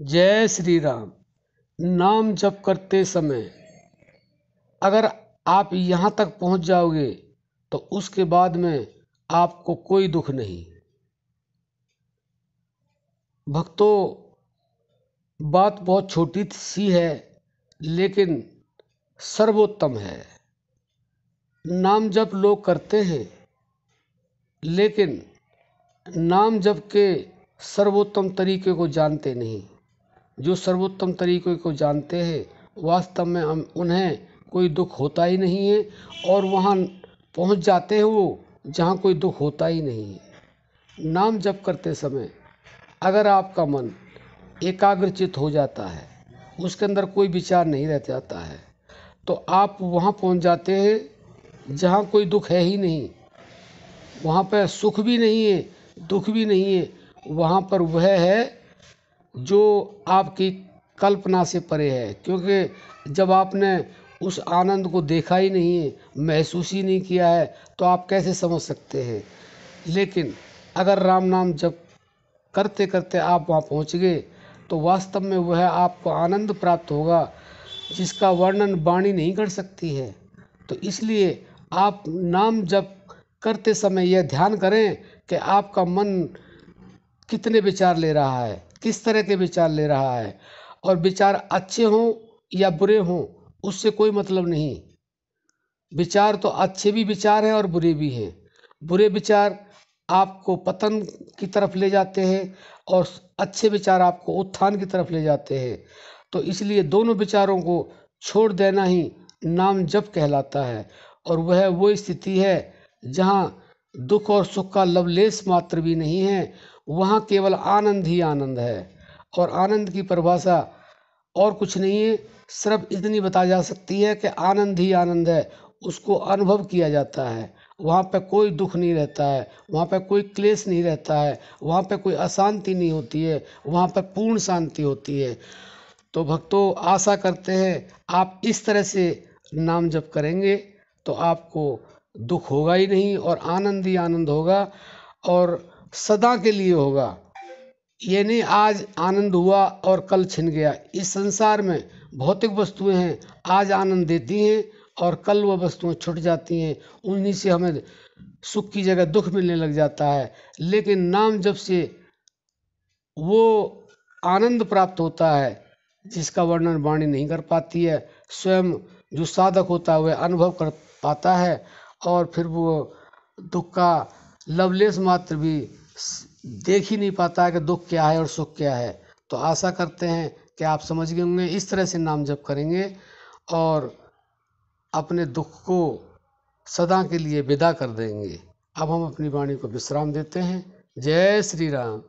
जय श्री राम। नाम जप करते समय अगर आप यहाँ तक पहुँच जाओगे तो उसके बाद में आपको कोई दुख नहीं। भक्तों, बात बहुत छोटी सी है, लेकिन सर्वोत्तम है। नाम जप लोग करते हैं, लेकिन नाम जप के सर्वोत्तम तरीके को जानते नहीं। जो सर्वोत्तम तरीके को जानते हैं, वास्तव में हम उन्हें कोई दुख होता ही नहीं है और वहाँ पहुँच जाते हैं वो जहाँ कोई दुख होता ही नहीं है। नाम जप करते समय अगर आपका मन एकाग्रचित हो जाता है, उसके अंदर कोई विचार नहीं रह जाता है तो आप वहाँ पहुँच जाते हैं जहाँ कोई दुख है ही नहीं। वहाँ पर सुख भी नहीं है, दुख भी नहीं है, वहाँ पर वह है जो आपकी कल्पना से परे है, क्योंकि जब आपने उस आनंद को देखा ही नहीं है, महसूस ही नहीं किया है तो आप कैसे समझ सकते हैं? लेकिन अगर राम नाम जब करते करते आप वहाँ पहुँच गए तो वास्तव में वह आपको आनंद प्राप्त होगा, जिसका वर्णन वाणी नहीं कर सकती है। तो इसलिए आप नाम जब करते समय यह ध्यान करें कि आपका मन कितने विचार ले रहा है। किस तरह के विचार ले रहा है? और विचार अच्छे हों या बुरे हों, उससे कोई मतलब नहीं। विचार तो अच्छे भी विचार हैं और बुरे भी हैं। बुरे विचार आपको पतन की तरफ़ ले जाते हैं और अच्छे विचार आपको उत्थान की तरफ़ ले जाते हैं। तो इसलिए दोनों विचारों को छोड़ देना ही नाम जप कहलाता है और वह वो स्थिति है जहाँ दुख और सुख का लवलेश मात्र भी नहीं है वहाँ केवल आनंद ही आनंद है। और आनंद की परिभाषा और कुछ नहीं है, सिर्फ़ इतनी बता जा सकती है कि आनंद ही आनंद है, उसको अनुभव किया जाता है। वहाँ पे कोई दुख नहीं रहता है, वहाँ पे कोई क्लेश नहीं रहता है, वहाँ पे कोई अशांति नहीं होती है, वहाँ पे पूर्ण शांति होती है। तो भक्तों, आशा करते हैं, आप इस तरह से नाम जप करेंगे तो आपको दुख होगा ही नहीं और आनंद ही आनंद होगा। और सदा के लिए होगा। ये नहीं आज आनंद हुआ और कल छिन गया। इस संसार में भौतिक वस्तुएँ हैं, आज आनंद देती हैं और कल वह वस्तुएँ छुट जाती हैं। उन्हीं से हमें सुख की जगह दुख मिलने लग जाता है। लेकिन नाम जब से वो आनंद प्राप्त होता है, जिसका वर्णन वाणी नहीं कर पाती है। स्वयं जो साधक होता है, वह अनुभव कर पाता है और फिर वो दुख का लवलेस मात्र भी देख ही नहीं पाता है कि दुख क्या है और सुख क्या है। तो आशा करते हैं कि आप समझ गए होंगे, इस तरह से नाम जप करेंगे और अपने दुख को सदा के लिए विदा कर देंगे। अब हम अपनी वाणी को विश्राम देते हैं। जय श्री राम।